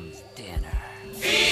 Mom's dinner.